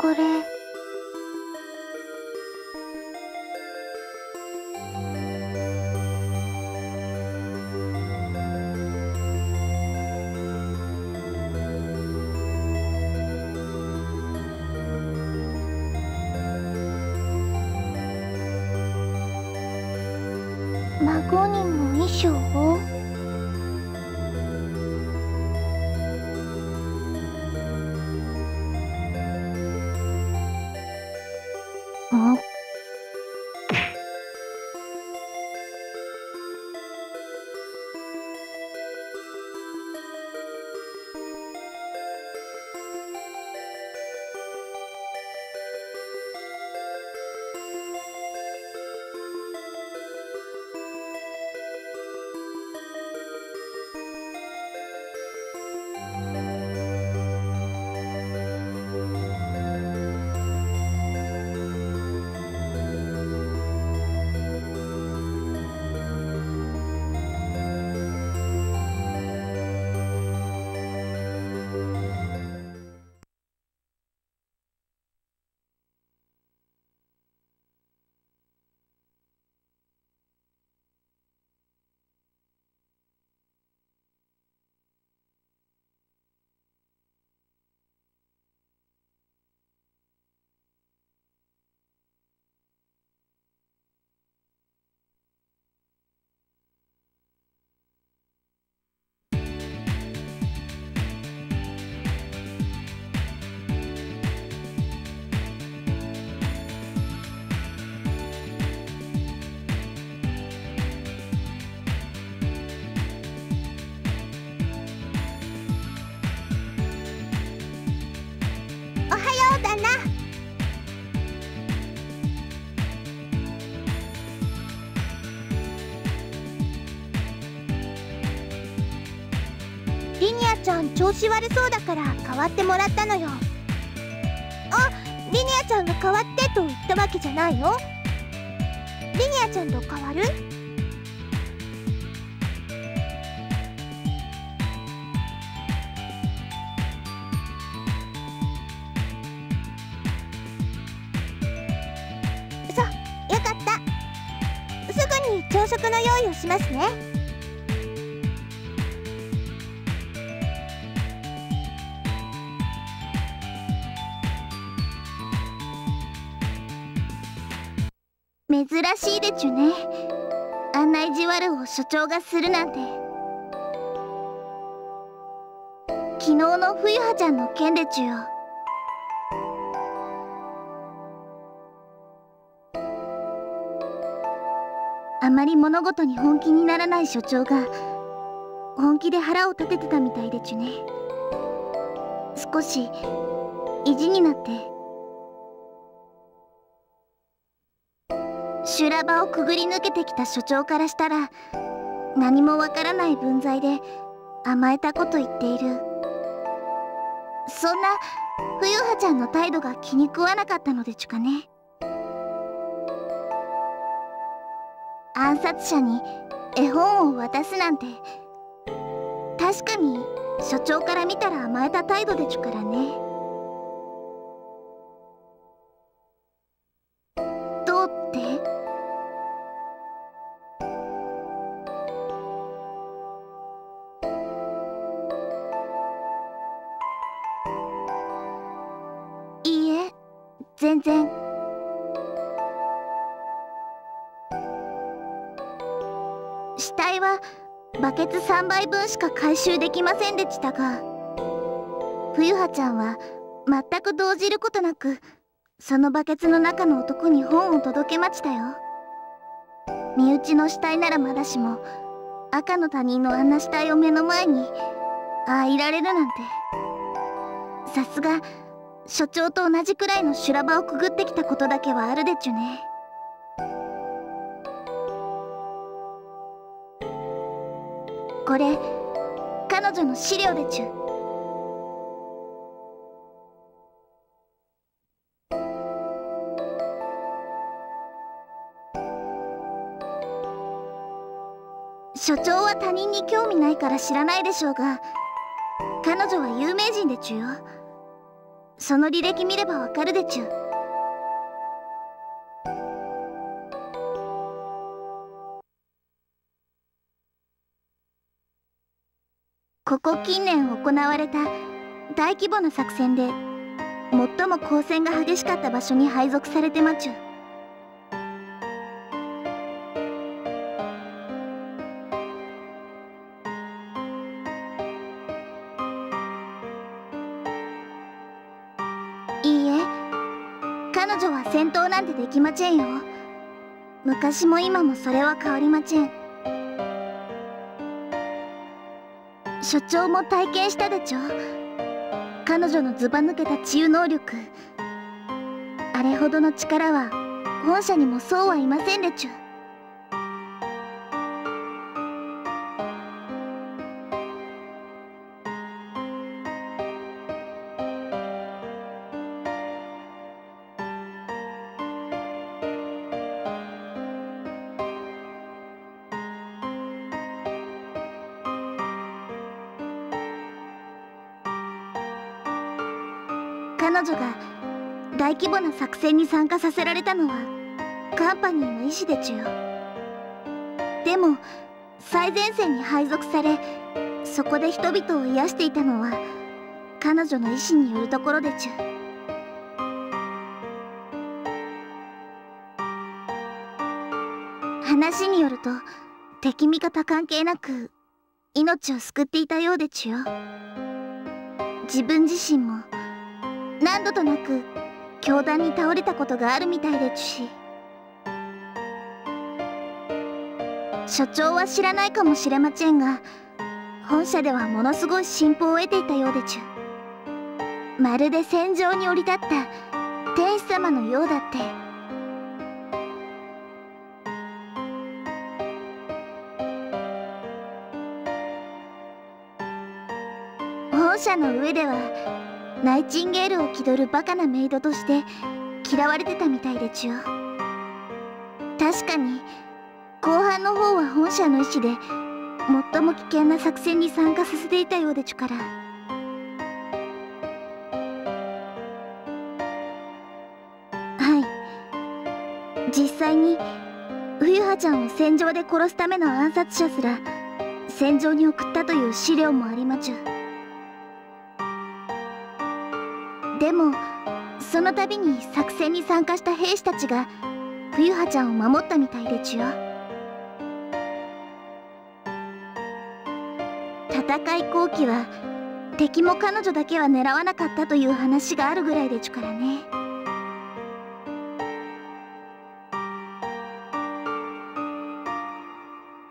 これ。調子悪そうだから代わってもらったのよ。あリニアちゃんが代わってと言ったわけじゃないよ。リニアちゃんと代わる？そうよかった。すぐに朝食の用意をしますね。所長がするなんて。昨日の冬葉ちゃんの件でちゅよ。あまり物事に本気にならない所長が本気で腹を立ててたみたいでちゅね。少し意地になって。修羅場をくぐり抜けてきた所長からしたら何もわからない分際で甘えたこと言っている。そんな冬葉ちゃんの態度が気に食わなかったのでちゅかね。暗殺者に絵本を渡すなんて。確かに所長から見たら甘えた態度でちゅからね。バケツ3杯分しか回収できませんでしたが冬葉ちゃんは全く動じることなくそのバケツの中の男に本を届けましたよ。身内の死体ならまだしも赤の他人のあんな死体を目の前にああいられるなんて。さすが所長と同じくらいの修羅場をくぐってきたことだけはあるでちゅね。これ彼女の資料でちゅ。所長は他人に興味ないから知らないでしょうが彼女は有名人でちゅよ。その履歴見ればわかるでちゅ。ここ近年行われた大規模な作戦で最も交戦が激しかった場所に配属されてまちゅいいえ彼女は戦闘なんてできまちぇんよ。昔も今もそれは変わりまちぇん。所長も体験したでちょ。彼女のずば抜けた治癒能力。あれほどの力は本社にもそうはいませんでちゅ彼女が大規模な作戦に参加させられたのはカンパニーの意思でちゅよ。でも最前線に配属されそこで人々を癒していたのは彼女の意思によるところでちゅ話によると敵味方関係なく命を救っていたようでちゅよ。自分自身も何度となく教団に倒れたことがあるみたいでちゅし。所長は知らないかもしれませんが本社ではものすごい信奉を得ていたようでちゅ。まるで戦場に降り立った天使様のようだって。本社の上ではナイチンゲールを気取るバカなメイドとして嫌われてたみたいでちゅよ。確かに後半の方は本社の意思で最も危険な作戦に参加させていたようでちゅから。はい。実際に冬葉ちゃんを戦場で殺すための暗殺者すら戦場に送ったという資料もありまちゅ。でもその度に作戦に参加した兵士たちが冬葉ちゃんを守ったみたいでちゅよ戦い後期は敵も彼女だけは狙わなかったという話があるぐらいでちゅからね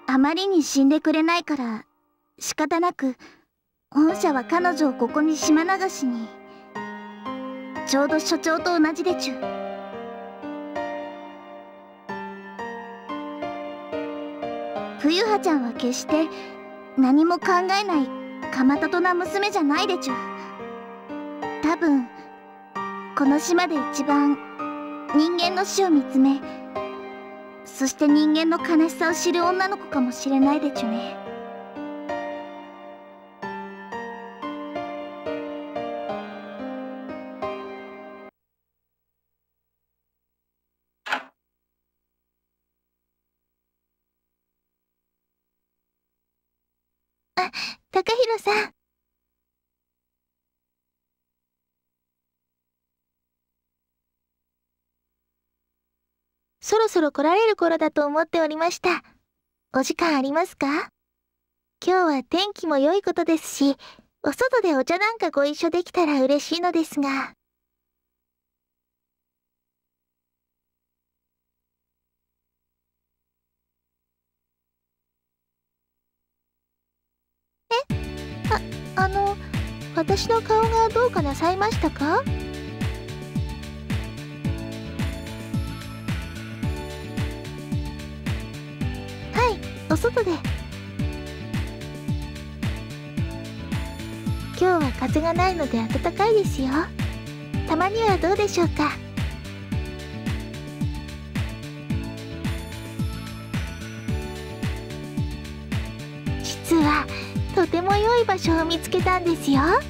あまりに死んでくれないから仕方なく本社は彼女をここに島流しに。ちょうど所長と同じでちゅ冬葉ちゃんは決して何も考えないかまたとな娘じゃないでちゅ多分この島で一番人間の死を見つめそして人間の悲しさを知る女の子かもしれないでちゅね。高弘さん。そろそろ来られる頃だと思っておりました。お時間ありますか？今日は天気も良いことですし、お外でお茶なんかご一緒できたら嬉しいのですが。私の顔がどうかなさいましたか？はいお外で。今日は風がないので暖かいですよ。たまにはどうでしょうか？良い場所を見つけたんですよ。は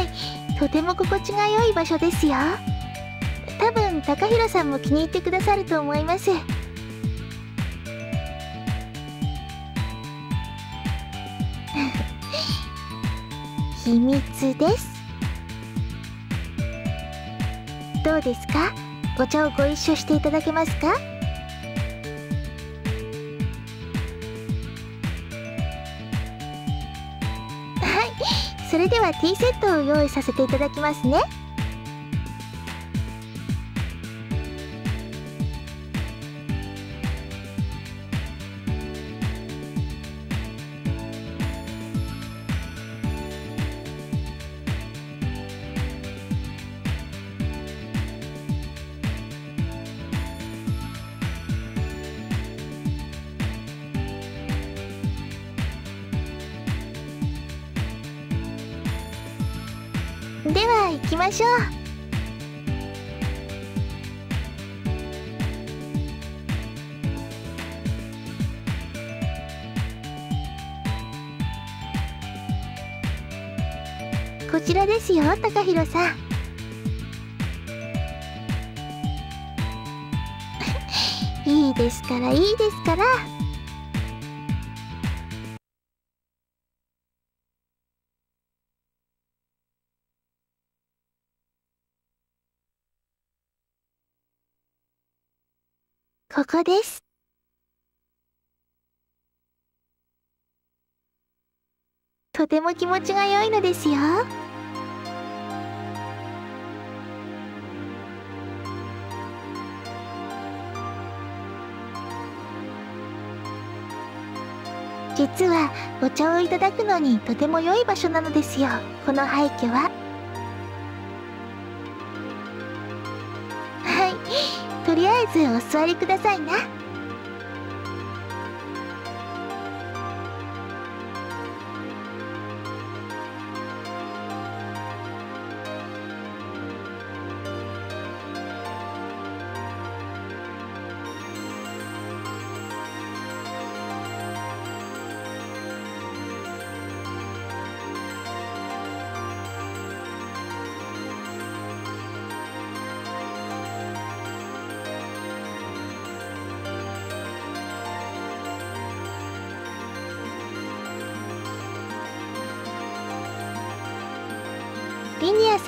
いとても心地が良い場所ですよ。多分高弘さんも気に入ってくださると思います。秘密です。どうですか？お茶をご一緒していただけますか？れではティーセットを用意させていただきますね。こちらですよ高弘さん。いいですからいいですから。ここです。とても気持ちが良いのですよ。実はお茶をいただくのにとても良い場所なのですよ。この廃墟は。はい。とりあえずお座りくださいな。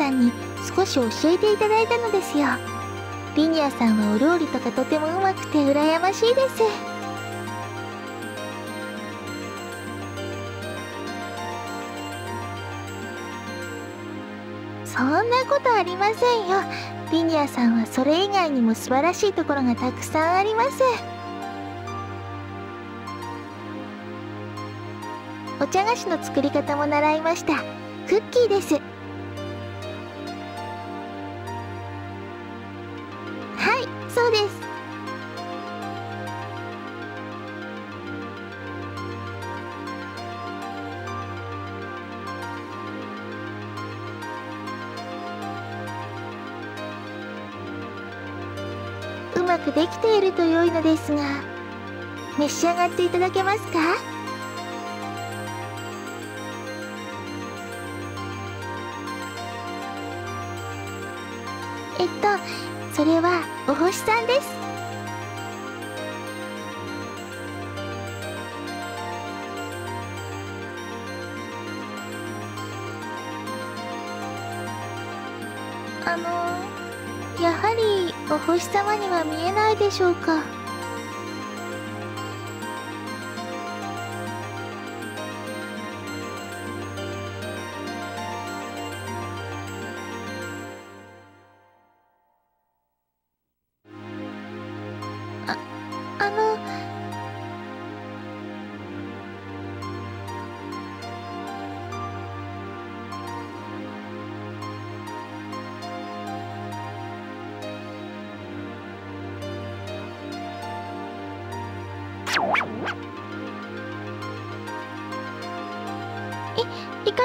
さんに少し教えていただいたのですよ。リニアさんはお料理とかとてもうまくて羨ましいです。そんなことありませんよ。リニアさんはそれ以外にも素晴らしいところがたくさんあります。お茶菓子の作り方も習いました。クッキーです。くできていると良いのですが召し上がっていただけますか？えっとそれはお星さんです。様には見えないでしょうか。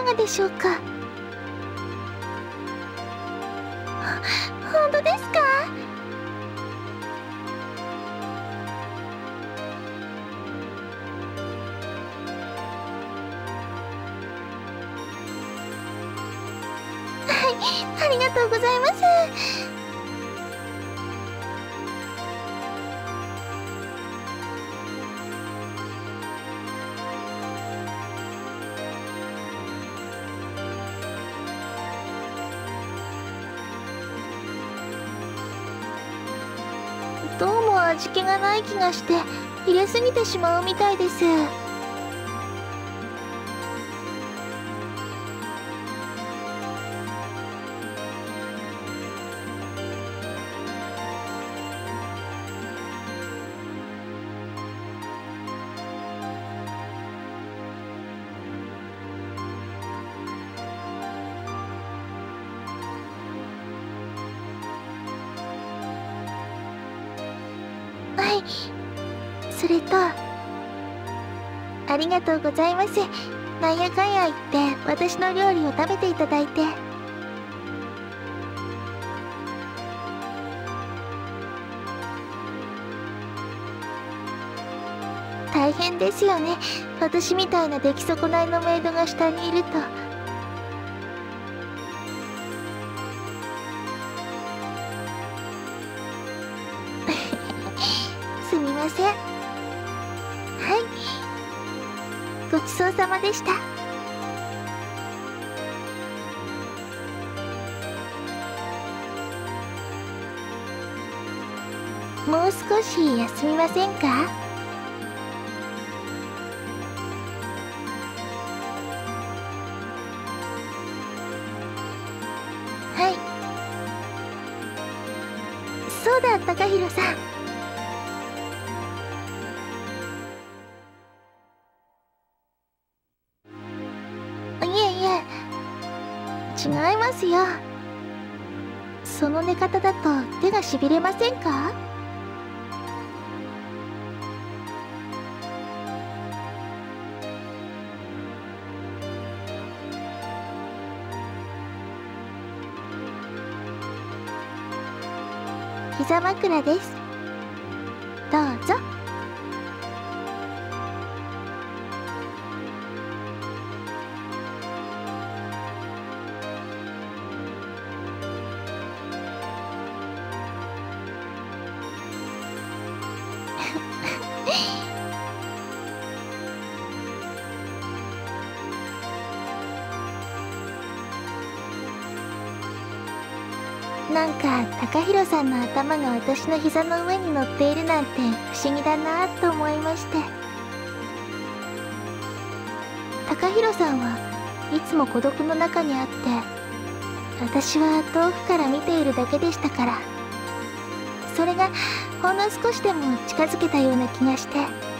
がでしょうか？本当ですか？はいありがとうございます。味気がない気がして入れすぎてしまうみたいです。それとありがとうございます。なんやかんや言って私の料理を食べていただいて。大変ですよね。私みたいな出来損ないのメイドが下にいると。そうさまでした。もう少し休みませんか？はい。そうだ高弘さん。違いますよ。その寝方だと手がしびれませんか？膝枕です。なんか高弘さんの頭が私の膝の上に乗っているなんて不思議だなと思いまして。高弘さんはいつも孤独の中にあって私は遠くから見ているだけでしたから。それがほんの少しでも近づけたような気がして。